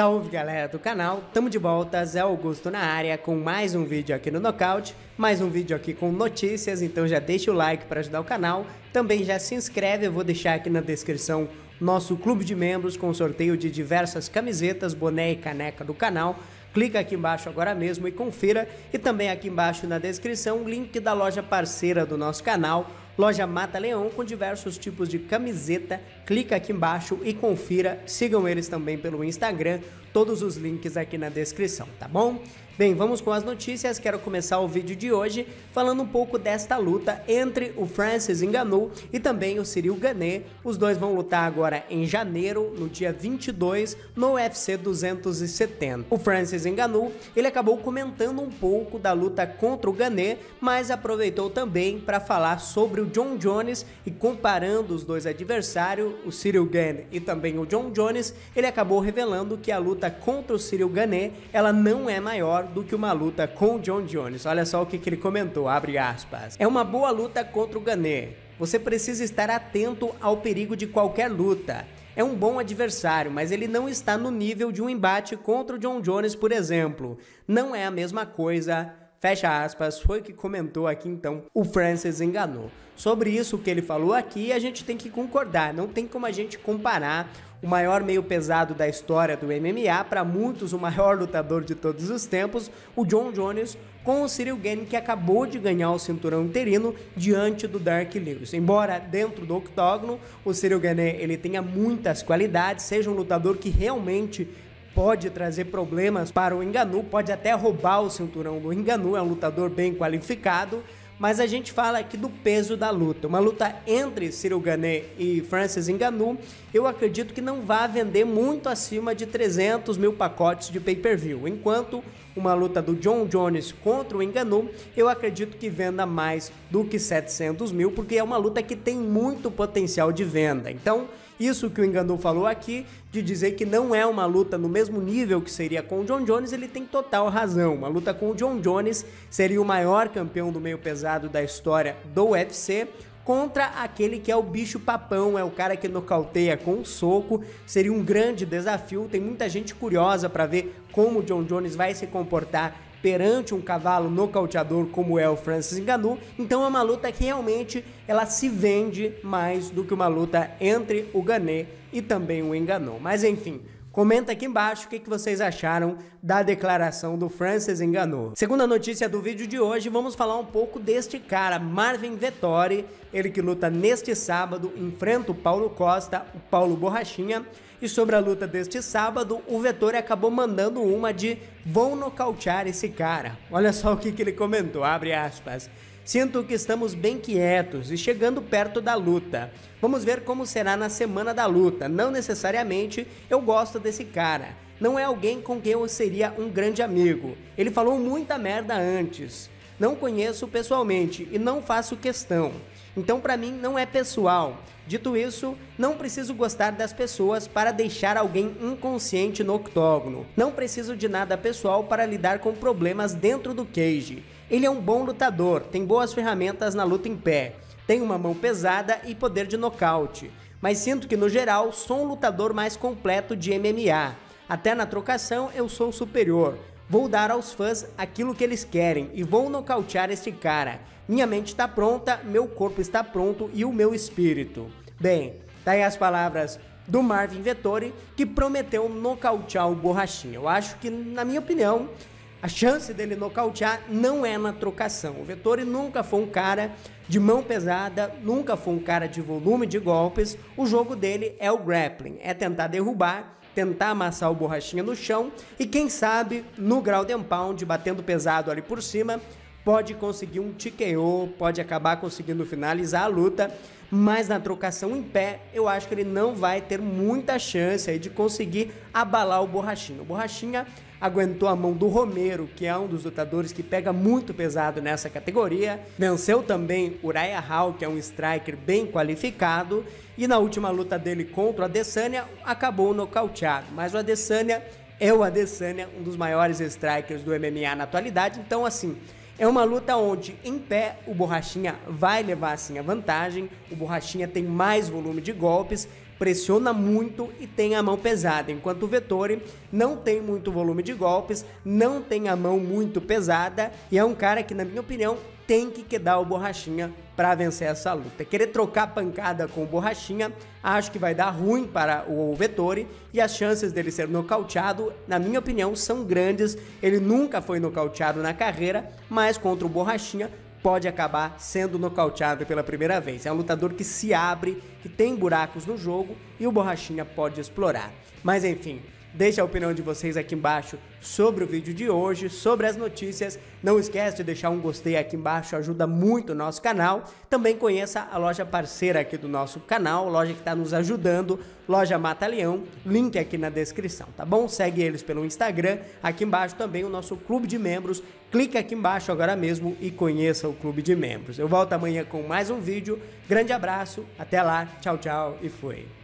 Salve galera do canal, tamo de volta, Zé Augusto na área com mais um vídeo aqui no Nocaute, mais um vídeo aqui com notícias, então já deixa o like para ajudar o canal, também já se inscreve, eu vou deixar aqui na descrição nosso clube de membros com sorteio de diversas camisetas, boné e caneca do canal, clica aqui embaixo agora mesmo e confira, e também aqui embaixo na descrição o link da loja parceira do nosso canal, Loja Mata Leão com diversos tipos de camiseta. Clica aqui embaixo e confira. Sigam eles também pelo Instagram. Todos os links aqui na descrição, tá bom? Bem, vamos com as notícias. Quero começar o vídeo de hoje falando um pouco desta luta entre o Francis Ngannou e também o Cyril Gane. Os dois vão lutar agora em janeiro, no dia 22, no UFC 270. O Francis Ngannou, ele acabou comentando um pouco da luta contra o Gane, mas aproveitou também para falar sobre o John Jones e comparando os dois adversários, o Cyril Gane e também o John Jones, ele acabou revelando que a luta contra o Cyril Gane, ela não é maior do que uma luta com o John Jones. Olha só o que, que ele comentou, abre aspas. É uma boa luta contra o Gané. Você precisa estar atento ao perigo de qualquer luta. É um bom adversário, mas ele não está no nível de um embate contra o John Jones, por exemplo. Não é a mesma coisa. Fecha aspas, foi que comentou aqui então o Francis enganou. Sobre isso que ele falou aqui, a gente tem que concordar, não tem como a gente comparar o maior meio pesado da história do MMA, para muitos o maior lutador de todos os tempos, o John Jones, com o Cyril Gane que acabou de ganhar o cinturão interino diante do Dark Lewis. Embora dentro do octógono o Cyril Gane ele tenha muitas qualidades, seja um lutador que realmente pode trazer problemas para o Enganu, pode até roubar o cinturão do Enganu, é um lutador bem qualificado, mas a gente fala aqui do peso da luta. Uma luta entre Cyril Gane e Francis Ngannou, eu acredito que não vai vender muito acima de 300 mil pacotes de pay-per-view, enquanto uma luta do John Jones contra o Ngannou, eu acredito que venda mais do que 700 mil, porque é uma luta que tem muito potencial de venda. Então, isso que o Enganu falou aqui, de dizer que não é uma luta no mesmo nível que seria com o John Jones, ele tem total razão. Uma luta com o John Jones seria o maior campeão do meio pesado da história do UFC contra aquele que é o bicho papão, é o cara que nocauteia com um soco. Seria um grande desafio. Tem muita gente curiosa para ver como o John Jones vai se comportar perante um cavalo nocauteador como é o Francis Ngannou. Então é uma luta que realmente ela se vende mais do que uma luta entre o Gané e também o Ngannou. Mas enfim, Comenta aqui embaixo o que, vocês acharam da declaração do Francis Ngannou. Segunda notícia do vídeo de hoje, vamos falar um pouco deste cara, Marvin Vettori, ele que luta neste sábado, enfrenta o Paulo Costa, o Paulo Borrachinha, e sobre a luta deste sábado, o Vettori acabou mandando uma de vão nocautear esse cara. Olha só o que, que ele comentou, abre aspas. Sinto que estamos bem quietos e chegando perto da luta. Vamos ver como será na semana da luta. Não necessariamente eu gosto desse cara. Não é alguém com quem eu seria um grande amigo. Ele falou muita merda antes. Não conheço pessoalmente e não faço questão. Então, para mim, não é pessoal. Dito isso, não preciso gostar das pessoas para deixar alguém inconsciente no octógono. Não preciso de nada pessoal para lidar com problemas dentro do cage. Ele é um bom lutador, tem boas ferramentas na luta em pé, tem uma mão pesada e poder de nocaute. Mas sinto que no geral sou um lutador mais completo de MMA. Até na trocação eu sou superior. Vou dar aos fãs aquilo que eles querem e vou nocautear este cara. Minha mente está pronta, meu corpo está pronto e o meu espírito. Bem, tá aí as palavras do Marvin Vettori que prometeu nocautear o Borrachinha. Eu acho que, na minha opinião, a chance dele nocautear não é na trocação. O Vettori nunca foi um cara de mão pesada, nunca foi um cara de volume de golpes. O jogo dele é o grappling, é tentar derrubar, tentar amassar o borrachinha no chão e quem sabe no ground and pound, batendo pesado ali por cima, pode conseguir um TKO, pode acabar conseguindo finalizar a luta, mas na trocação em pé, eu acho que ele não vai ter muita chance de conseguir abalar o Borrachinha. O Borrachinha aguentou a mão do Romero, que é um dos lutadores que pega muito pesado nessa categoria. Venceu também Uriah Hall, que é um striker bem qualificado. E na última luta dele contra o Adesanya, acabou nocauteado. Mas o Adesanya é o Adesanya, um dos maiores strikers do MMA na atualidade. Então, assim, é uma luta onde, em pé, o Borrachinha vai levar assim a vantagem. O Borrachinha tem mais volume de golpes, pressiona muito e tem a mão pesada, enquanto o Vettori não tem muito volume de golpes, não tem a mão muito pesada e é um cara que, na minha opinião, tem que quedar o Borrachinha para vencer essa luta. Querer trocar pancada com o Borrachinha, acho que vai dar ruim para o Vettori e as chances dele ser nocauteado, na minha opinião, são grandes. Ele nunca foi nocauteado na carreira, mas contra o Borrachinha pode acabar sendo nocauteado pela primeira vez. É um lutador que se abre, que tem buracos no jogo e o Borrachinha pode explorar. Mas enfim, Deixe a opinião de vocês aqui embaixo sobre o vídeo de hoje, sobre as notícias. Não esquece de deixar um gostei aqui embaixo, ajuda muito o nosso canal. Também conheça a loja parceira aqui do nosso canal, loja que está nos ajudando, loja Mata Leão, link aqui na descrição, tá bom? Segue eles pelo Instagram, aqui embaixo também o nosso clube de membros. Clique aqui embaixo agora mesmo e conheça o clube de membros. Eu volto amanhã com mais um vídeo. Grande abraço, até lá, tchau, tchau e fui.